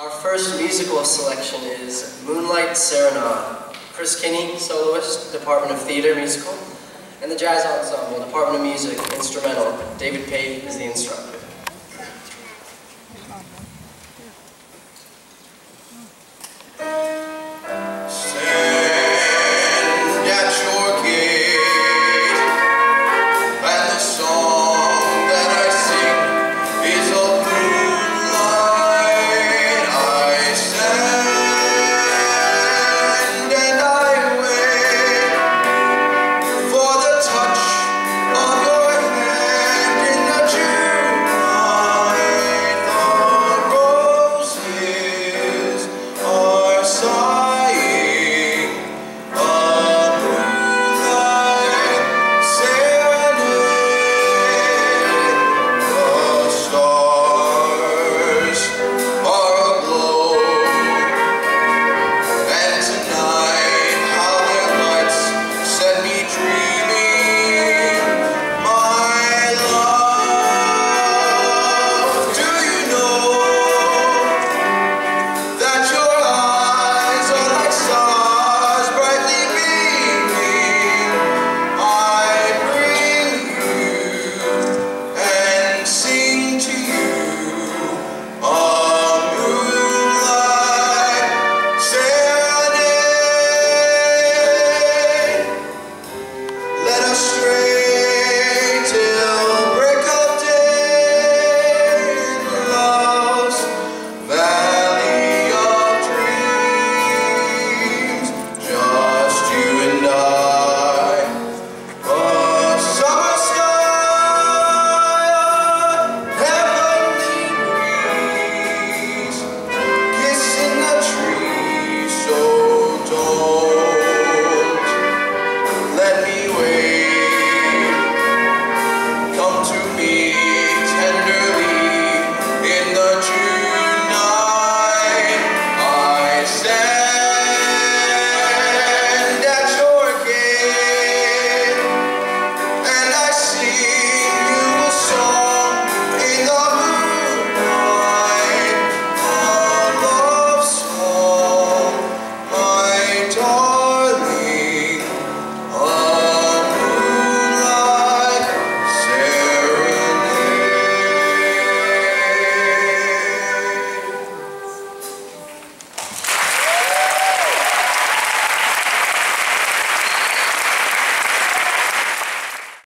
Our first musical selection is Moonlight Serenade. Chris Kinney, soloist, Department of Theater musical, and the Jazz Ensemble, Department of Music, instrumental. David Pate is the instructor.